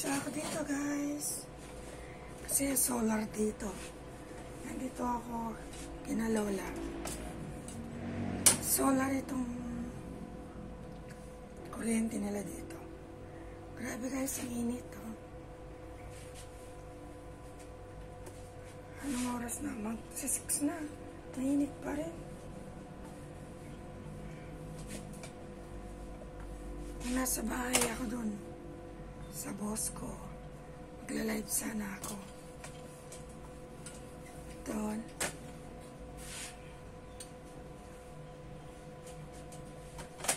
Nagplancha ako dito guys. Kasi solar dito. Nandito ako kina Lola. Solar itong kuryente nila dito. Grabe guys, ang init oh. Anong oras na? Mag 6 na. Mainit pa rin. Nasa bahay ako dun, sa boss ko, magla-live sana ako. Doon.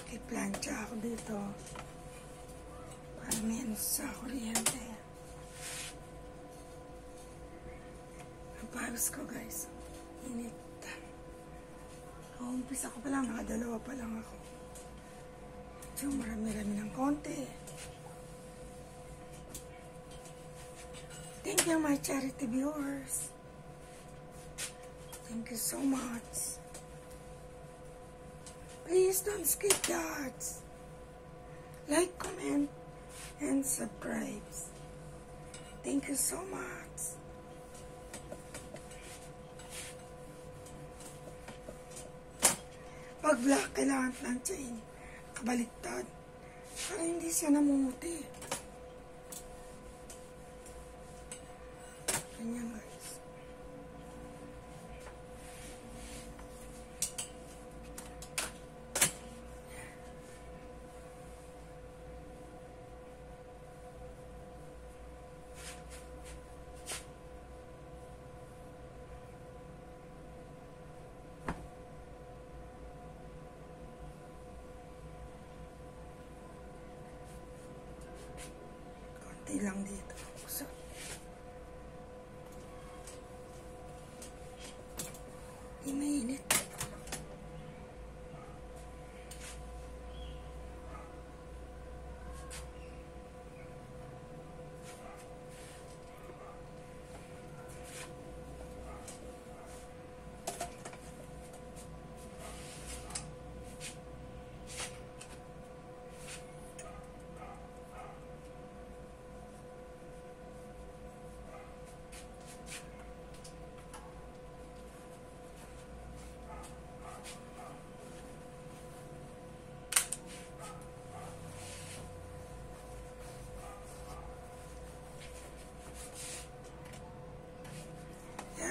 Kiplancha ako dito. Para may ano sa kuryente. Ang ko guys. Init. Kaumpisa ko pa lang, nakadalawa pa lang ako. So marami-rami ng konti. Thank you my charity viewers. Thank you so much. Please don't skip the ads. Like, comment, and subscribe. Thank you so much. Pag black, kailangan planchain. Kabaliktad. Para hindi siya namumuti. Ganyan guys. Konti lang dito. So, Di mainit.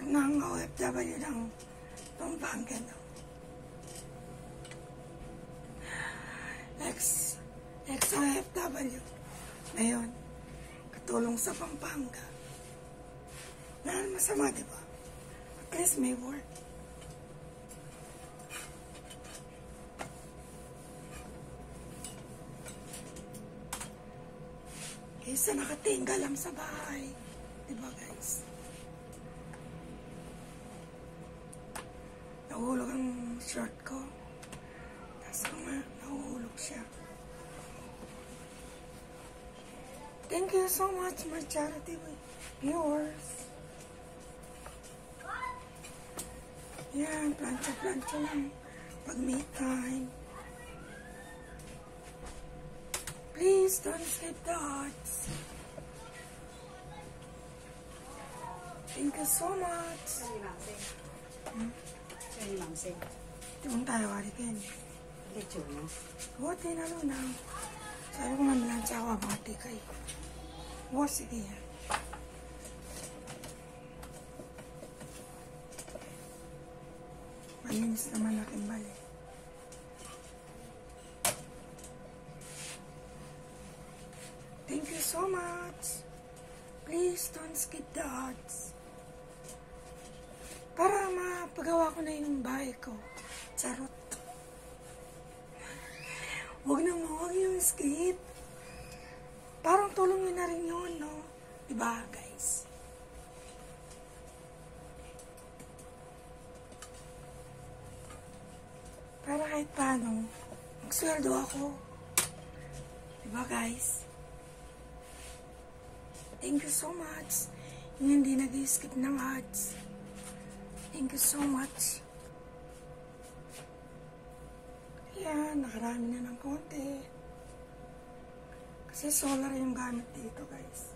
Yan ng OFW ng Pampanga. No? Ex, ex-OFW. Ngayon, katulong sa Pampanga. Na masama, di ba? At least may work. Kaysa nakatingga lang sa bahay. Di ba guys? Nahulog ang shirt ko. Tapos ko nga, nahulog siya. Thank you so much, my charity viewers. Yan, plancha-plancha lang. Pag may time. Please don't skip the hearts. Thank you so much. Sorry, Ma'am Sing. Tumang tayo, Harikin. Lechon, no? Buti na luna. Sabi ko man lang siya ako, buti kay. O, sige yan. Malinis naman aking bali. Thank you so much. Please don't skip the ads. Para mapagawa ko na yung bahay ko. Charot. Huwag na mo, huwag yung skip. Parang tulong nyo na rin yun, no? Diba, guys? Para kahit paano, magsweldo ako. Diba, guys? Thank you so much. Yung hindi nag-skip ng ads. Thank you so much. Ayan, nakarami na ng konti. Kasi solar yung gamit dito guys.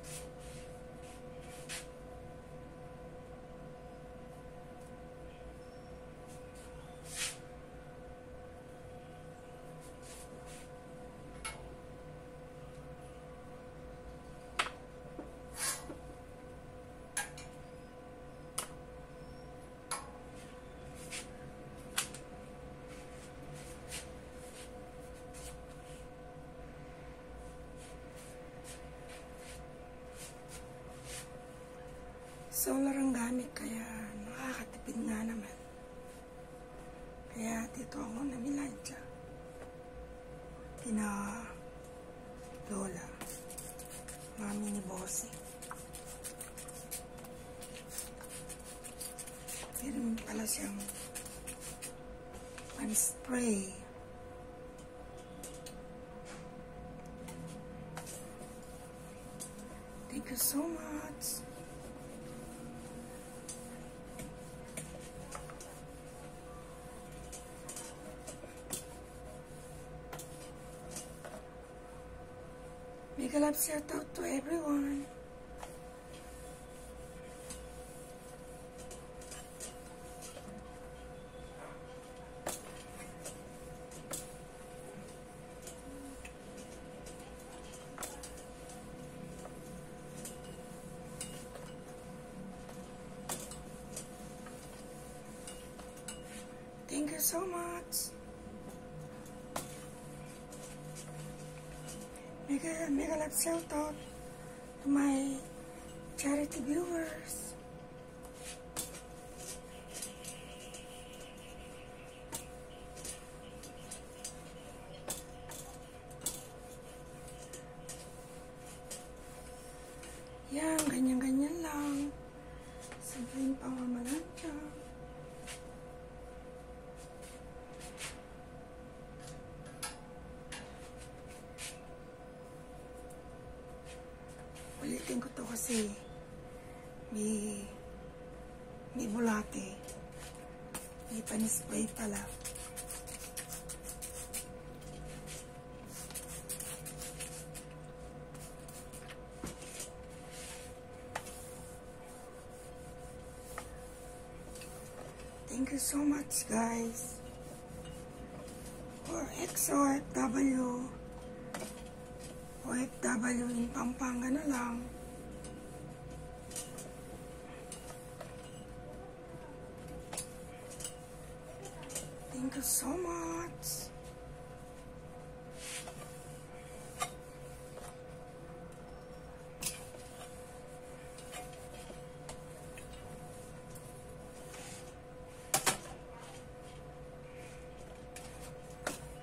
Solar ang gamit kaya nakakatipid nga naman. Kaya dito ako namilansya. Kina Lola. Mami ni Bossy. Meron pala siyang pan-spray. Thank you so much. Shout out to everyone. Thank you so much. mega, mega life shelter to my charity viewers. Kasi may may bulate. May panispray pala. Thank you so much guys for XOFW OFW in Pampanga na lang. You so much.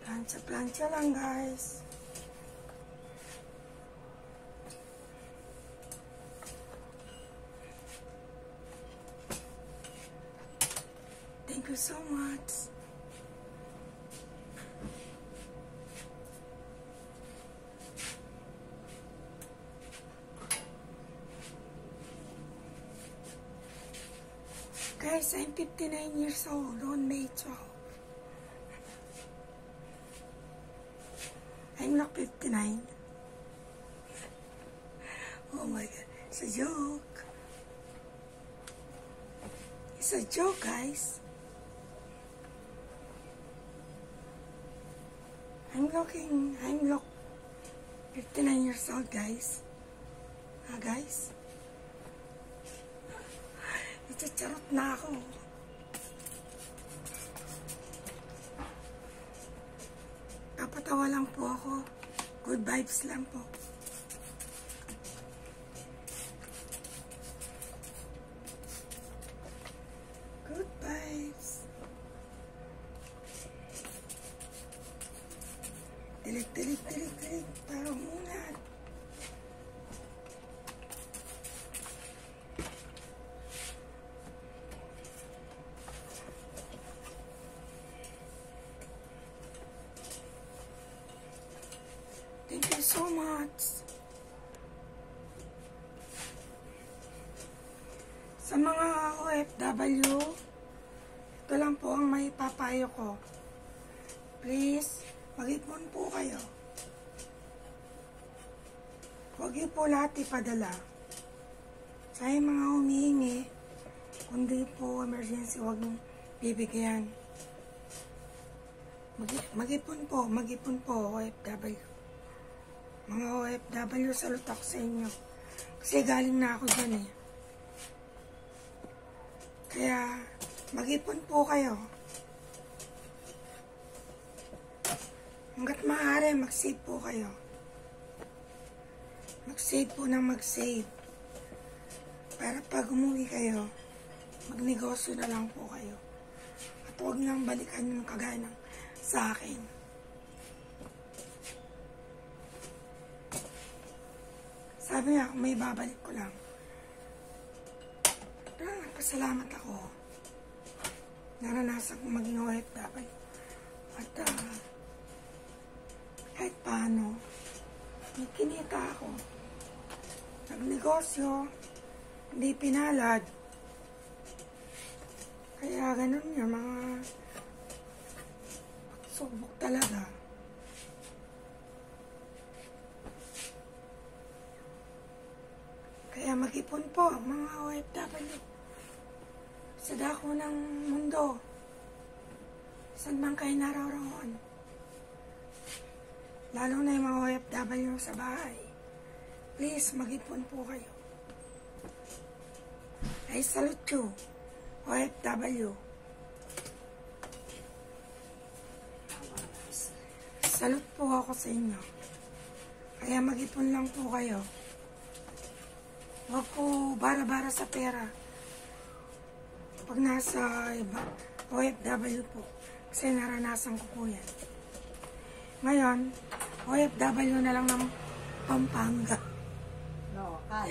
Plancha-plancha lang guys. Thank you so much. Guys, I'm 59 years old on May 12. I'm not 59. Oh my god, it's a joke. It's a joke, guys. I'm looking, I'm look 59 years old, guys. Ah, guys. Itcharot na ako. Kapatawa lang po ako. Good vibes lang po. Sa mga OFW, ito lang po ang may papayo ko. Please, mag-ipon po kayo. Huwag niyo po lahat ipadala. Sa mga humihingi, kundi po emergency, huwag niyong bibigyan. Mag- mag-ipon po, mag-ipon po, OFW. Mga OFW, salute ako sa inyo. Kasi galing na ako dyan eh. Kaya, mag-ipon po kayo. Hanggat maaari, mag-save po kayo. Mag-save po ng mag-save. Para pag umuwi kayo, magnegosyo na lang po kayo. At huwag nang balikan yung kagaya ng sa akin. Sabi niya, may babalik ko lang. Pero nagpasalamat ako. Naranasan kong maging OFW. At ah, kahit paano, may kinita ako. Nagnegosyo, hindi pinalad. Kaya ganun yung mga subok talaga. Kaya mag-ipon po mga OFW sa dako ng mundo. Saan man kayo naroroon. Lalo na yung mga OFW sa bahay. Please, mag-ipon po kayo. I salute you, OFW. Salute po ako sa inyo. Kaya mag-ipon lang po kayo. Huwag po bara-bara sa pera. Pag nasa iba, OFW po. Kasi naranasan ko po yan. Ngayon, OFW na lang ng Pampanga. Local.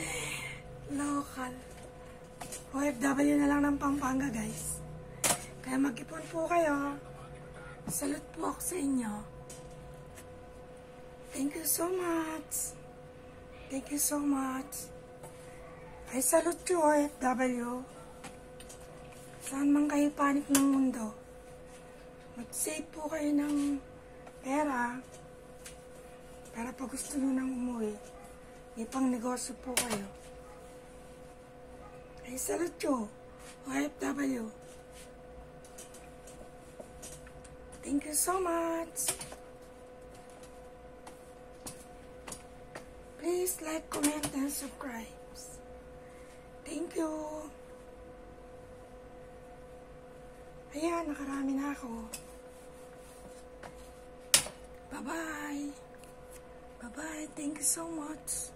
Local. OFW na lang ng Pampanga, guys. Kaya mag-ipon po kayo. Salute po ako sa inyo. Thank you so much. Thank you so much. I salute you, OFW. Saan man kayo panik ng mundo. Mag-save po kayo ng pera para pag gusto nyo nang umuwi, may negosyo po kayo. I salute you, OFW. Thank you so much. Please like, comment, and subscribe. Thank you. Ayan, nakarami na ako. Bye-bye. Bye-bye. Thank you so much.